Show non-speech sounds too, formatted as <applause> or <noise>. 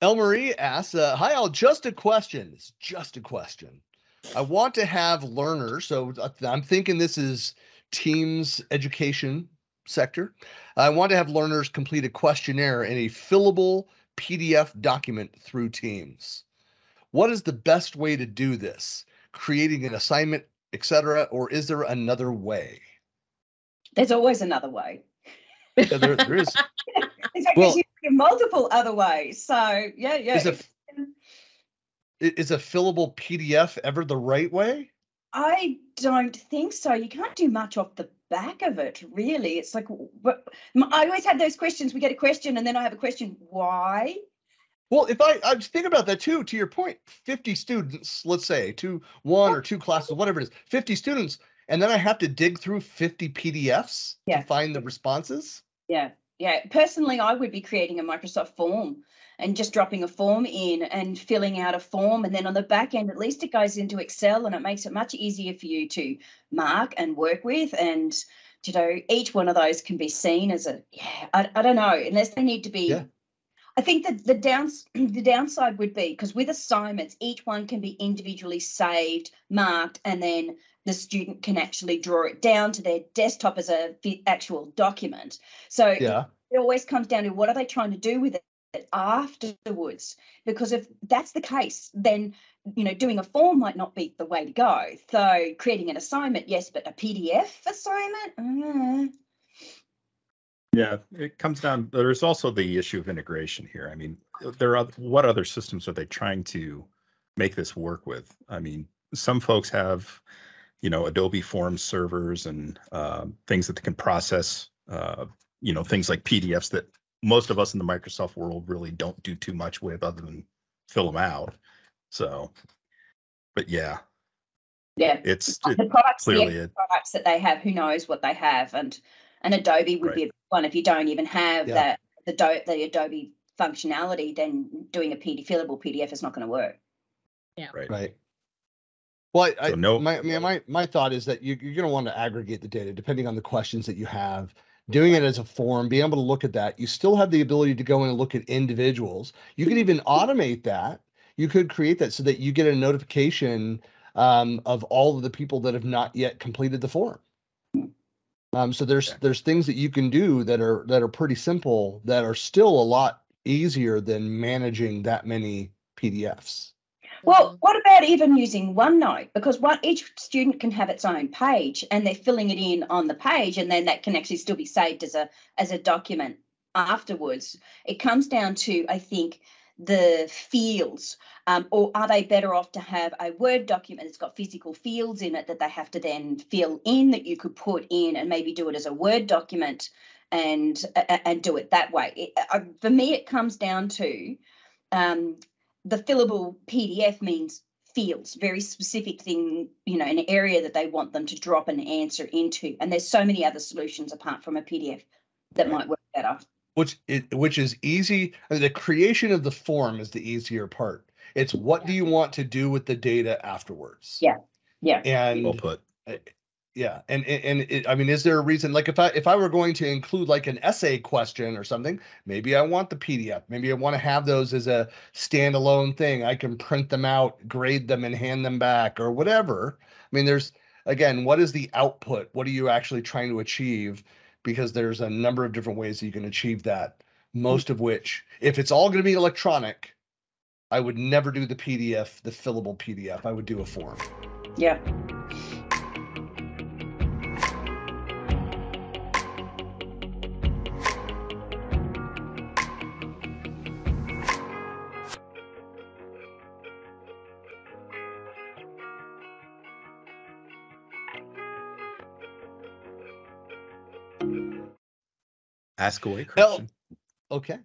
El Marie asks, uh, "Hi, all. Just a question. It's just a question. I want to have learners. So uh, I'm thinking this is Teams education sector. I want to have learners complete a questionnaire in a fillable PDF document through Teams. What is the best way to do this? Creating an assignment, etc., or is there another way? There's always another way. Yeah, there, there is. <laughs> In fact, Well- multiple other ways. So yeah, yeah. Is a is a fillable PDF ever the right way? I don't think so. You can't do much off the back of it, really. It's like, what, I always have those questions. We get a question, and then I have a question. Why? Well, if I I just think about that too, to your point, 50 students, let's say, two one or two classes, whatever it is, 50 students, and then I have to dig through 50 PDFs Yeah. to find the responses. Yeah, yeah. Personally, I would be creating a Microsoft form and just dropping a form in and filling out a form. And then on the back end, at least it goes into Excel and it makes it much easier for you to mark and work with. And, you know, each one of those can be seen as a, yeah, I, I don't know, unless they need to be. Yeah. I think that the downs <clears throat> the downside would be because with assignments, each one can be individually saved, marked, and then the student can actually draw it down to their desktop as a actual document. So Yeah. it always comes down to what are they trying to do with it afterwards because if that's the case then you know doing a form might not be the way to go so creating an assignment yes but a pdf assignment uh, Yeah, it comes down, there's also the issue of integration here. I mean, there are, what other systems are they trying to make this work with? I mean, some folks have, you know, Adobe Forms servers and um, things that can process, uh, you know, things like PDFs that most of us in the Microsoft world really don't do too much with other than fill them out. So, but yeah, yeah it's the it, products clearly it, products that they have who knows what they have and and adobe would be a one if you don't even have Yeah. that the do, the adobe functionality then doing a pd fillable pdf is not going to work Yeah. right. Right. Well, I, So no- my, I mean, my, my thought is that you, you're going to want to aggregate the data depending on the questions that you have. Doing it as a form, being able to look at that, you still have the ability to go in and look at individuals. You could even automate that. You could create that so that you get a notification um, of all of the people that have not yet completed the form. Um, so there's Okay. there's things that you can do that are that are pretty simple that are still a lot easier than managing that many PDFs. Well, what about even using OneNote? Because one each student can have its own page, and they're filling it in on the page, and then that can actually still be saved as a as a document afterwards. It comes down to, I think, the fields, um, or are they better off to have a Word document that's got physical fields in it that they have to then fill in that you could put in, and maybe do it as a Word document and a- and do it that way. It, uh, for me, it comes down to um, the fillable PDF means fields, very specific thing, you know, an area that they want them to drop an answer into. And there's so many other solutions apart from a PDF that Right. might work better. Which it which is easy I mean, the creation of the form is the easier part. It's what do you want to do with the data afterwards? Yeah. Yeah. and Well put. yeah and and, and it, i mean is there a reason like if i if i were going to include like an essay question or something maybe i want the pdf maybe i want to have those as a standalone thing. I can print them out grade them and hand them back or whatever. I mean there's again what is the output? What are you actually trying to achieve because there's a number of different ways that you can achieve that hmm. most of which if it's all going to be electronic i would never do the pdf the fillable pdf i would do a form. Yeah. Ask away question. Okay.